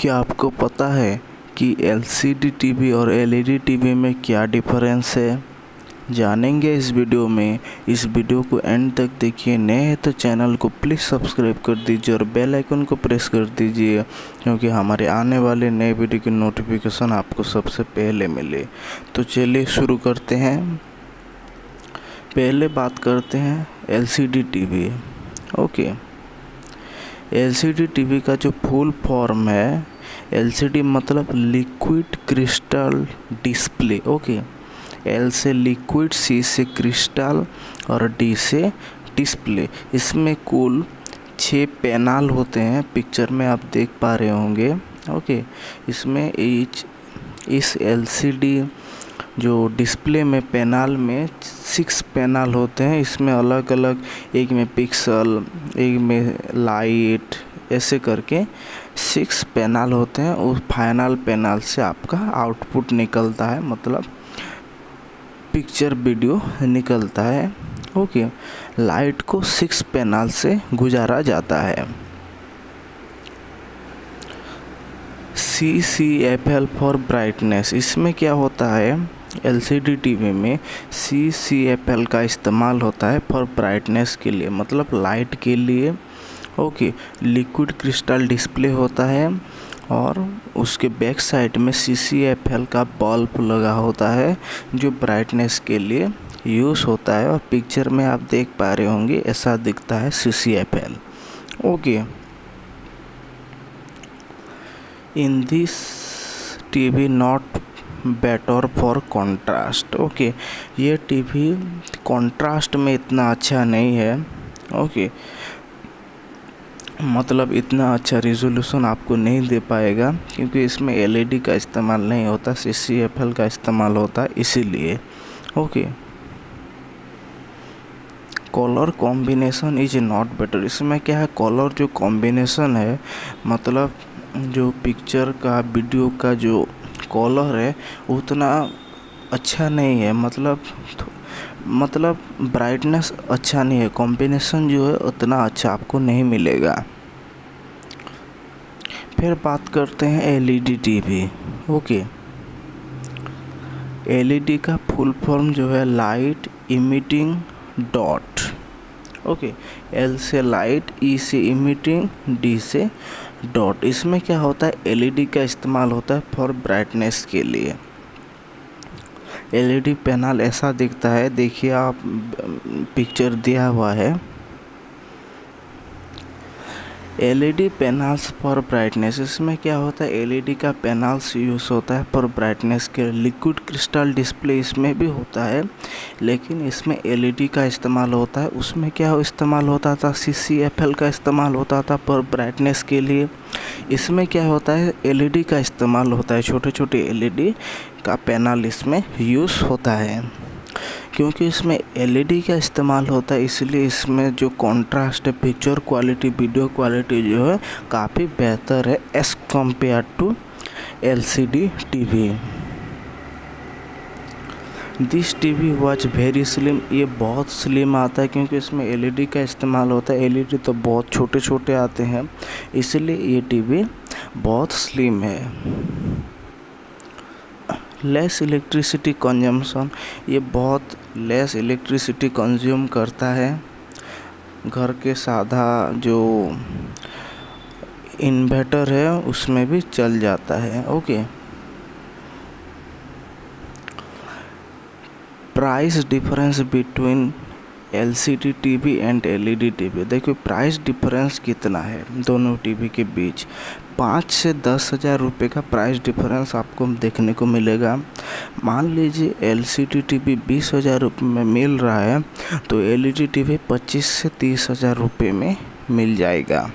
क्या आपको पता है कि एलसीडी टीवी और एलईडी टीवी में क्या डिफरेंस है। जानेंगे इस वीडियो में। इस वीडियो को एंड तक देखिए। नए हैं तो चैनल को प्लीज़ सब्सक्राइब कर दीजिए और बेल आइकन को प्रेस कर दीजिए, क्योंकि हमारे आने वाले नए वीडियो की नोटिफिकेशन आपको सबसे पहले मिले। तो चलिए शुरू करते हैं। पहले बात करते हैं LCD TV okay. LCD TV का जो फुल फॉर्म है, एलसीडी मतलब liquid crystal display, okay? L से लिक्विड, सी से क्रिस्टल और डी से डिस्प्ले। इसमें कुल छः पैनल होते हैं, पिक्चर में आप देख पा रहे होंगे, ओके? इसमें ईच इस एलसीडी जो डिस्प्ले में पैनल में सिक्स पैनल होते हैं, इसमें अलग अलग एक में पिक्सल एक में लाइट ऐसे करके सिक्स पैनल होते हैं, उस फाइनल पैनल से आपका आउटपुट निकलता है मतलब पिक्चर वीडियो निकलता है। ओके लाइट को सिक्स पैनल से गुजारा जाता है। C C F L for brightness इसमें क्या होता है? एलसीडी टीवी में सी सी एफ़ एल का इस्तेमाल होता है फॉर ब्राइटनेस के लिए मतलब लाइट के लिए। ओके लिक्विड क्रिस्टल डिस्प्ले होता है और उसके बैक साइड में सी सी एफ़ एल का बल्ब लगा होता है, जो ब्राइटनेस के लिए यूज़ होता है। और पिक्चर में आप देख पा रहे होंगे, ऐसा दिखता है C C F L okay in this TV not better for contrast okay ये टीवी कंट्रास्ट में इतना अच्छा नहीं है। ओके. मतलब इतना अच्छा रिजोल्यूशन आपको नहीं दे पाएगा, क्योंकि इसमें एलईडी का इस्तेमाल नहीं होता सी सी एफ़ एल का इस्तेमाल होता है इसीलिए। Okay colour combination is not better इसमें क्या है? कलर जो कॉम्बिनेशन है मतलब जो पिक्चर का वीडियो का, जो कलर है, उतना अच्छा नहीं है। मतलब मतलब ब्राइटनेस अच्छा नहीं है। कॉम्बिनेशन जो है, उतना अच्छा आपको नहीं मिलेगा। फिर बात करते हैं एलईडी टीवी ओके। एलईडी का फुल फॉर्म जो है light emitting dot okay L से लाइट ई से इमिटिंग डी से डॉट इसमें क्या होता है? एलईडी का इस्तेमाल होता है फॉर ब्राइटनेस के लिए। एलईडी पैनल ऐसा दिखता है, देखिए आप पिक्चर दिया हुआ है। एलईडी पैनल्स फॉर ब्राइटनेस इसमें क्या होता है? एलईडी का पैनल्स यूज़ होता है फॉर ब्राइटनेस के लिक्विड क्रिस्टल डिस्प्ले इसमें भी होता है। लेकिन इसमें एलईडी का इस्तेमाल होता है। उसमें क्या हो इस्तेमाल होता था? सी सी एफ़ एल का इस्तेमाल होता था फॉर ब्राइटनेस के लिए। इसमें क्या होता है? एलईडी का इस्तेमाल होता है। छोटे छोटे एलईडी का पैनल इसमें यूज़ होता है। क्योंकि इसमें एलईडी का इस्तेमाल होता है, इसलिए इसमें जो कॉन्ट्रास्ट है पिक्चर क्वालिटी वीडियो क्वालिटी जो है, काफ़ी बेहतर है as compare to LCD TV this TV watch very slim ये बहुत स्लिम आता है क्योंकि इसमें एलईडी का इस्तेमाल होता है। एलईडी तो बहुत छोटे छोटे आते हैं, इसलिए ये टीवी बहुत स्लिम है। लेस इलेक्ट्रिसिटी कंजम्पशन ये बहुत लेस इलेक्ट्रिसिटी कंज्यूम करता है घर के साधा जो इन्वर्टर है, उसमें भी चल जाता है। Okay price difference between L C D T V and L E D T V देखिए प्राइस डिफरेंस कितना है दोनों टीवी के बीच। पाँच से दस हज़ार रुपये का प्राइस डिफरेंस आपको देखने को मिलेगा। मान लीजिए L C D T V बीस हज़ार रुपये में मिल रहा है तो L E D T V पच्चीस से तीस हज़ार रुपये में मिल जाएगा।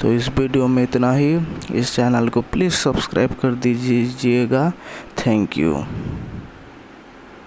तो इस वीडियो में इतना ही। इस चैनल को प्लीज़ सब्सक्राइब कर दीजिएगा। Thank you